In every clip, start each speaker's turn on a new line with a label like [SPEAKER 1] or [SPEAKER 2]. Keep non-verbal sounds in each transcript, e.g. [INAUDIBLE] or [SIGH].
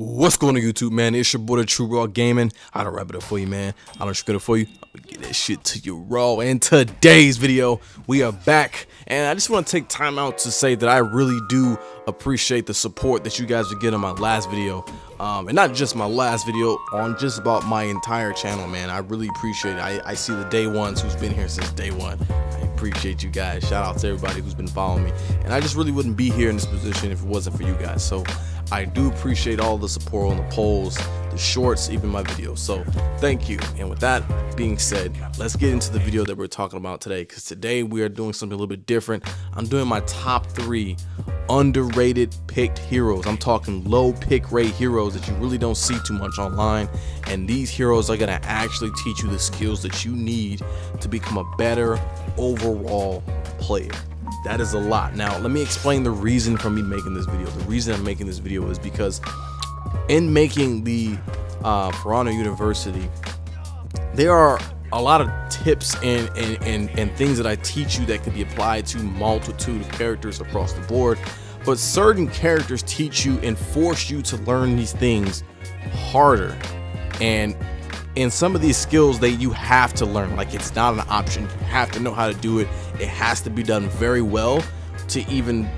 [SPEAKER 1] What's going on YouTube, man? It's your boy, the True Raw Gaming. I don't wrap it up for you, man. I don't script it for you. I'm gonna get that shit to you raw. In today's video, we are back, and I just want to take time out to say that I really do appreciate the support that you guys would get on my last video. Um, and not just my last video, on just about my entire channel, man. I really appreciate it. I, I see the day ones who's been here since day one. I appreciate you guys. Shout out to everybody who's been following me. And I just really wouldn't be here in this position if it wasn't for you guys. So I do appreciate all the support on the polls, the shorts, even my videos. So thank you. And with that being said, let's get into the video that we're talking about today. Because today we are doing something a little bit different. I'm doing my top three underrated picked heroes. I'm talking low pick rate heroes that you really don't see too much online. And these heroes are going to actually teach you the skills that you need to become a better overall player. That is a lot. Now, let me explain the reason for me making this video. The reason I'm making this video is because in making the uh, Piranha University, there are a lot of tips and, and, and, and things that I teach you that can be applied to multitude of characters across the board. But certain characters teach you and force you to learn these things harder. And in some of these skills that you have to learn, like it's not an option. You have to know how to do it. It has to be done very well to even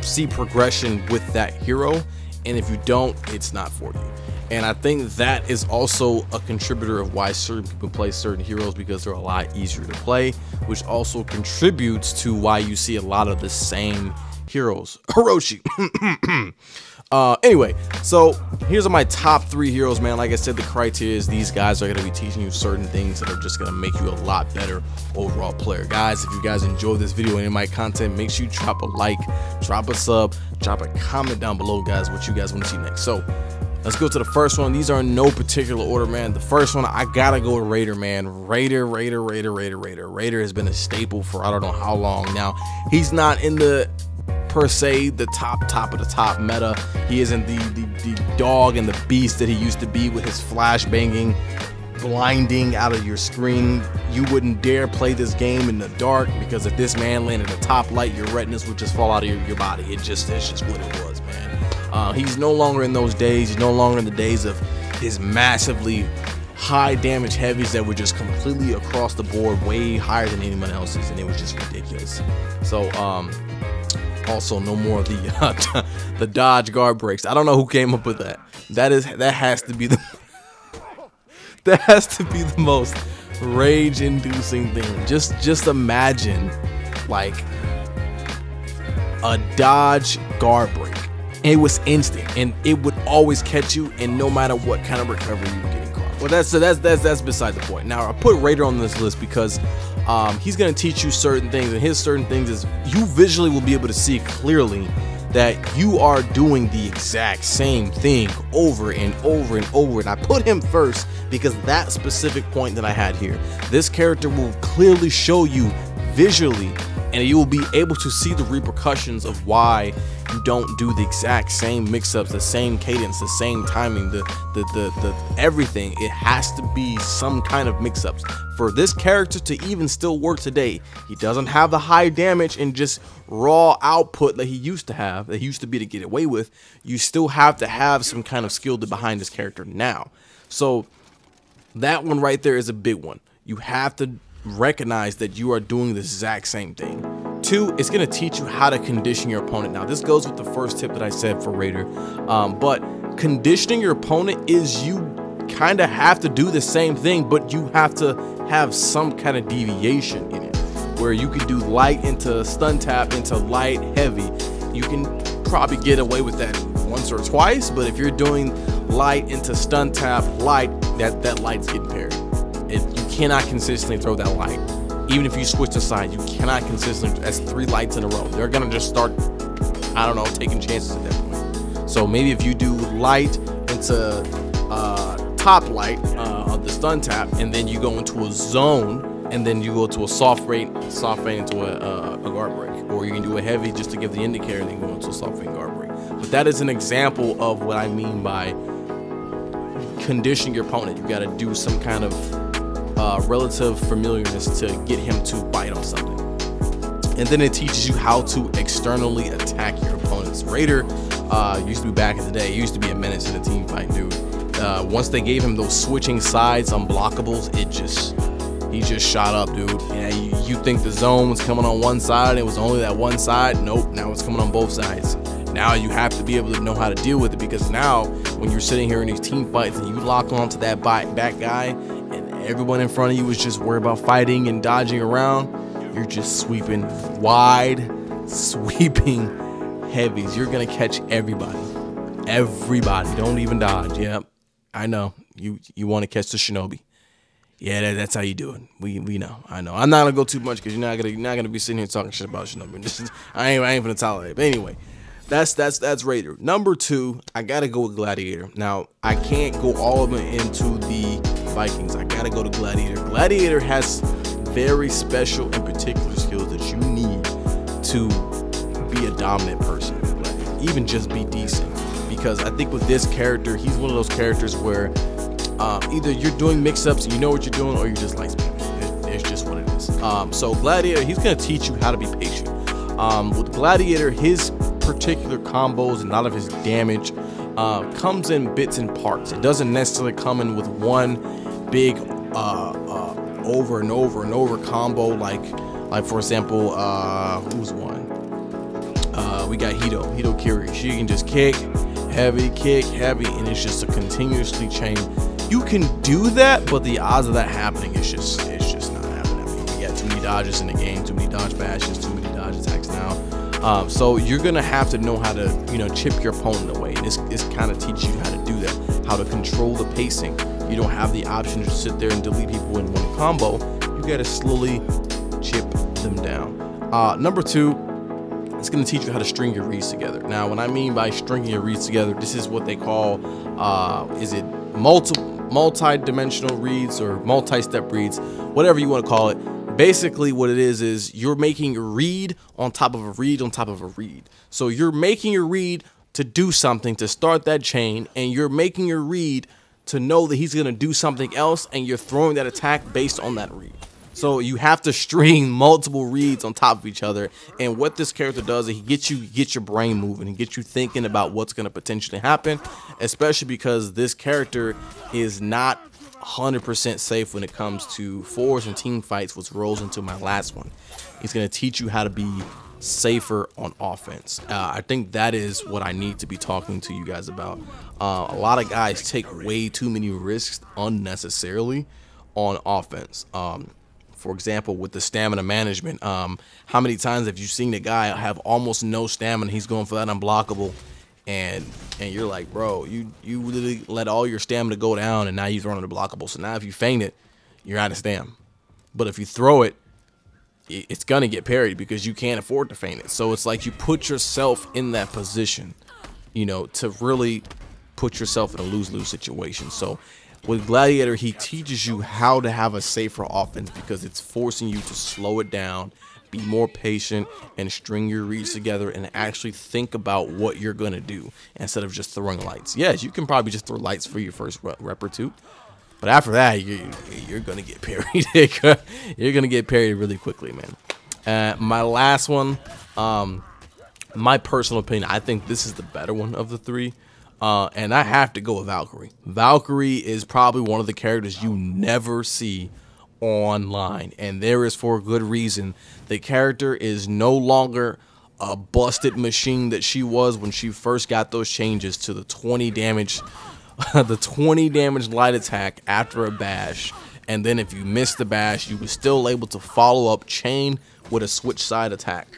[SPEAKER 1] see progression with that hero. And if you don't, it's not for you. And I think that is also a contributor of why certain people play certain heroes because they're a lot easier to play, which also contributes to why you see a lot of the same heroes. [LAUGHS] Hiroshi. [CLEARS THROAT] [LAUGHS] uh, anyway, so here's my top three heroes, man. Like I said, the criteria is these guys are going to be teaching you certain things that are just going to make you a lot better overall player. Guys, if you guys enjoy this video and my content, make sure you drop a like, drop a sub, drop a comment down below, guys, what you guys want to see next. So Let's go to the first one. These are in no particular order, man. The first one, I gotta go with Raider, man. Raider, Raider, Raider, Raider, Raider. Raider has been a staple for I don't know how long now. He's not in the per se the top top of the top meta. He isn't the, the the dog and the beast that he used to be with his flash banging, blinding out of your screen. You wouldn't dare play this game in the dark because if this man landed a top light, your retinas would just fall out of your, your body. It just it's just what it was, man. Uh, he's no longer in those days. He's no longer in the days of his massively high damage heavies that were just completely across the board, way higher than anyone else's, and it was just ridiculous. So, um, also no more of the [LAUGHS] uh, the dodge guard breaks. I don't know who came up with that. That is that has to be the [LAUGHS] that has to be the most rage-inducing thing. Just just imagine like a dodge guard break it was instant and it would always catch you and no matter what kind of recovery you were getting caught well that's that's that's that's beside the point now i put raider on this list because um, he's going to teach you certain things and his certain things is you visually will be able to see clearly that you are doing the exact same thing over and over and over. And i put him first because that specific point that i had here this character will clearly show you visually and you will be able to see the repercussions of why you don't do the exact same mix-ups, the same cadence, the same timing, the the the, the everything. It has to be some kind of mix-ups for this character to even still work today. He doesn't have the high damage and just raw output that he used to have, that he used to be to get away with. You still have to have some kind of skill to behind this character now. So that one right there is a big one. You have to recognize that you are doing the exact same thing. Two, it's going to teach you how to condition your opponent. Now, this goes with the first tip that I said for Raider, um, but conditioning your opponent is you kind of have to do the same thing, but you have to have some kind of deviation in it, where you can do light into stun tap into light heavy. You can probably get away with that once or twice, but if you're doing light into stun tap light, that that light's getting paired. Cannot consistently throw that light even if you switch the side, you cannot consistently. That's three lights in a row. They're gonna just start, I don't know, taking chances at that point. So maybe if you do light into uh, top light uh, of the stun tap, and then you go into a zone, and then you go to a soft rate, soft rate into a, uh, a guard break, or you can do a heavy just to give the indicator, and then go into a soft rate guard break. But that is an example of what I mean by conditioning your opponent. You got to do some kind of uh, relative familiarness to get him to bite on something. And then it teaches you how to externally attack your opponents. Raider uh, used to be back in the day. Used to be a menace in the team fight, dude. Uh, once they gave him those switching sides, unblockables, it just he just shot up, dude. Yeah, you, you think the zone was coming on one side, it was only that one side. Nope, now it's coming on both sides. Now you have to be able to know how to deal with it because now when you're sitting here in these team fights and you lock onto that back guy and everyone in front of you is just worried about fighting and dodging around, you're just sweeping wide, sweeping heavies. You're gonna catch everybody. Everybody. Don't even dodge. Yep. I know. You you want to catch the shinobi. Yeah, that, that's how you do it. We we know. I know. I'm not gonna go too much because you're not gonna you're not gonna be sitting here talking shit about Shinobi. [LAUGHS] I ain't I ain't gonna tolerate. It. But anyway, that's that's that's Raider. Number two, I gotta go with Gladiator. Now I can't go all of them into the Vikings. I gotta go to Gladiator. Gladiator has very special and particular skills that you need to be a dominant person, even just be decent. Because I think with this character, he's one of those characters where um, either you're doing mix-ups you know what you're doing, or you're just like, it's just what it is. Um, so Gladiator, he's gonna teach you how to be patient. Um, with Gladiator, his particular combos and a lot of his damage uh, comes in bits and parts. It doesn't necessarily come in with one big uh, uh, over and over and over combo like, like for example, uh, who's one? Uh, we got Hito, Hitokiri. She can just kick, heavy, kick, heavy, and it's just a continuously chain you can do that, but the odds of that happening is just it's just not happening. I mean, we got too many dodges in the game, too many dodge bashes, too many dodge attacks now. Um, so you're gonna have to know how to you know chip your opponent away. This this kind of teaches you how to do that, how to control the pacing. You don't have the option to sit there and delete people in one combo. You gotta slowly chip them down. Uh, number two, it's going to teach you how to string your reads together. Now, when I mean by stringing your reads together, this is what they call, uh, is it multiple multi-dimensional reads or multi-step reads, whatever you want to call it. Basically, what it is is you're making a read on top of a read on top of a read. So you're making a read to do something to start that chain, and you're making a read to know that he's going to do something else, and you're throwing that attack based on that read. So you have to string [LAUGHS] multiple reads on top of each other. And what this character does is he gets you get your brain moving and get you thinking about what's going to potentially happen, especially because this character is not 100% safe when it comes to fours and team fights, which rolls into my last one. He's going to teach you how to be safer on offense. Uh, I think that is what I need to be talking to you guys about. Uh, a lot of guys take way too many risks unnecessarily on offense. Um, for example, with the stamina management, um, how many times have you seen a guy have almost no stamina? He's going for that unblockable, and and you're like, bro, you you literally let all your stamina go down, and now you're running the blockable. So now if you feint it, you're out of stam. But if you throw it, it's gonna get parried because you can't afford to feint it. So it's like you put yourself in that position, you know, to really put yourself in a lose-lose situation. So with Gladiator, he teaches you how to have a safer offense because it's forcing you to slow it down, be more patient, and string your reads together and actually think about what you're going to do instead of just throwing lights. Yes, you can probably just throw lights for your first rep or two. But after that, you, you're to get [LAUGHS] parried. you're to get parried really quickly, man. Uh, my last one, um, my personal opinion, I think this is the better one of the three. Uh, and I have to go with Valkyrie. Valkyrie is probably one of the characters you never see online, and there is for good reason. The character is no longer a busted machine that she was when she first got those changes to the 20 damage, [LAUGHS] the 20 damage light attack after a bash. And then if you missed the bash, you were still able to follow up chain with a switch side attack.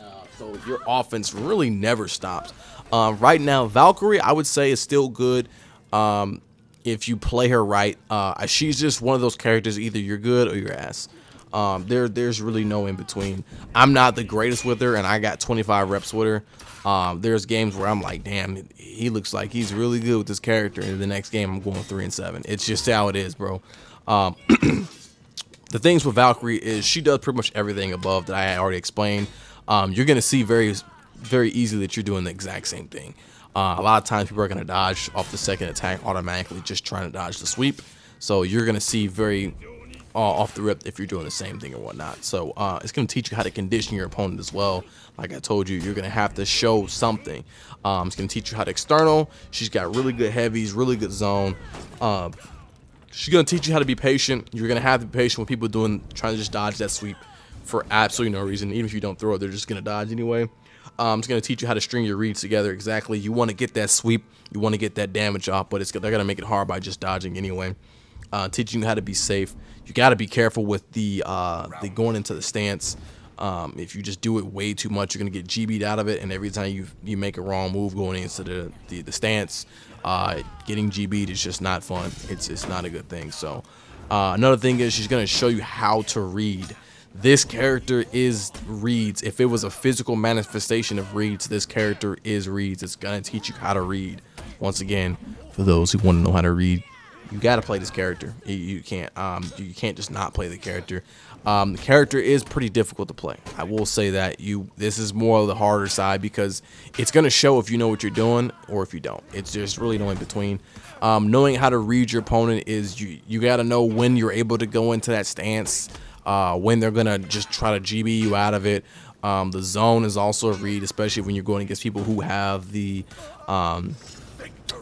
[SPEAKER 1] Uh, so your offense really never stops. Uh, right now, Valkyrie, I would say, is still good um, if you play her right. Uh, she's just one of those characters. Either you're good or you're ass. Um, there, there's really no in between. I'm not the greatest with her, and I got 25 reps with her. Um, there's games where I'm like, damn, he looks like he's really good with this character. And the next game, I'm going three and seven. It's just how it is, bro. Um, [CLEARS THROAT] the things with Valkyrie is she does pretty much everything above that I already explained. Um, you're gonna see very very easy that you're doing the exact same thing. Uh, a lot of times people are going to dodge off the second attack automatically just trying to dodge the sweep. So you're going to see very uh, off the rip if you're doing the same thing or whatnot. So uh, it's going to teach you how to condition your opponent as well. Like I told you, you're going to have to show something. Um, it's going to teach you how to external. She's got really good heavies, really good zone. Uh, she's going to teach you how to be patient. You're going to have to be patient with people doing trying to just dodge that sweep for absolutely no reason. Even if you don't throw it, they're just going to dodge anyway. Um, it's going to teach you how to string your reads together exactly. You want to get that sweep, you want to get that damage off, but it's they're going to make it hard by just dodging anyway. Uh, teaching you how to be safe. You got to be careful with the uh, the going into the stance. Um, if you just do it way too much, you're gonna get GB'd out of it, and every time you you make a wrong move going into the the, the stance, uh, getting GB'd is just not fun. It's it's not a good thing. So uh, another thing is she's gonna show you how to read this character is reads. If it was a physical manifestation of reads, this character is reads. It's gonna teach you how to read. Once again, for those who want to know how to read, you got to play this character. You, you can't um, you can't just not play the character. Um, the character is pretty difficult to play. I will say that you this is more of the harder side because it's gonna show if you know what you're doing or if you don't. It's just really no in between. Um, knowing how to read your opponent is you you got to know when you're able to go into that stance uh, when they're gonna just try to GB you out of it. Um, the zone is also a read, especially when you're going against people who have the um,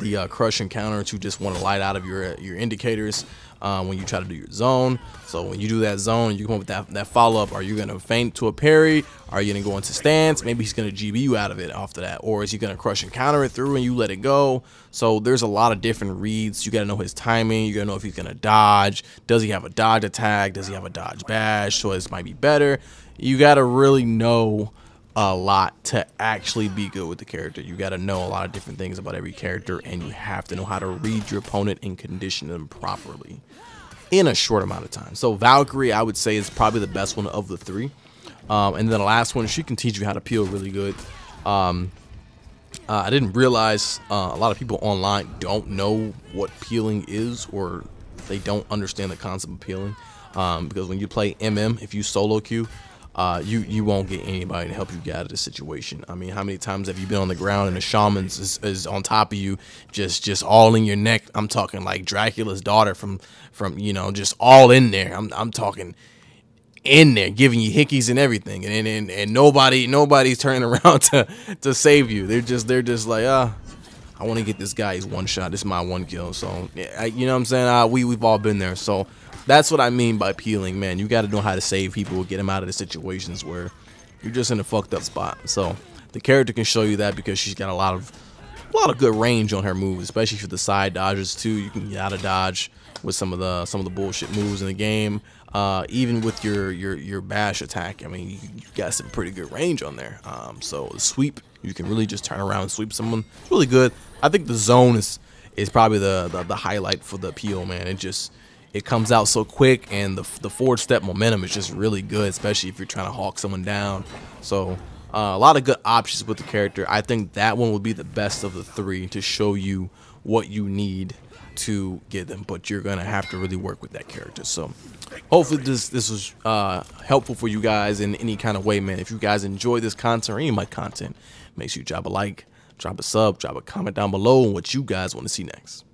[SPEAKER 1] the uh, crush encounters who just want to light out of your your indicators um, when you try to do your zone. So when you do that zone, you come up with that, that follow up. Are you going to feint to a parry? Are you going to go into stance? Maybe he's going to GB you out of it after that. Or is he going to crush and counter it through and you let it go? So there's a lot of different reads. You got to know his timing. You got to know if he's going to dodge. Does he have a dodge attack? Does he have a dodge bash? So this might be better. You got to really know a lot to actually be good with the character. You got to know a lot of different things about every character, and you have to know how to read your opponent and condition them properly in a short amount of time. So Valkyrie, I would say, is probably the best one of the three. Um, and then the last one, she can teach you how to peel really good. Um, uh, I didn't realize uh, a lot of people online don't know what peeling is, or they don't understand the concept of peeling. Um, because when you play MM, if you solo queue, uh, you you won't get anybody to help you get out of the situation. I mean, how many times have you been on the ground and the shamans is, is on top of you, just just all in your neck? I'm talking like Dracula's daughter from from you know just all in there. I'm I'm talking in there, giving you hickeys and everything, and and, and nobody nobody's turning [LAUGHS] around to to save you. They're just they're just like ah. Uh, I want to get this guy. He's one shot. This is my one kill. So, yeah, you know what I'm saying? Uh, we we've all been there. So that's what I mean by peeling, man. You got to know how to save people, get them out of the situations where you're just in a fucked up spot. So the character can show you that because she's got a lot of a lot of good range on her moves, especially for the side dodges too. You can get out of dodge with some of the some of the bullshit moves in the game. Uh, even with your your your bash attack, I mean, you, you got some pretty good range on there. Um, so the sweep, you can really just turn around and sweep someone. It's really good. I think the zone is is probably the, the the highlight for the appeal, man. It just it comes out so quick and the, the forward step momentum is just really good especially if you're trying to hawk someone down. So uh, a lot of good options with the character. I think that one would be the best of the three to show you what you need to get them but you're gonna have to really work with that character. So hopefully this this was uh, helpful for you guys in any kind of way man. If you guys enjoy this content or any of my content make sure you drop a like drop a sub drop a comment down below on what you guys want to see next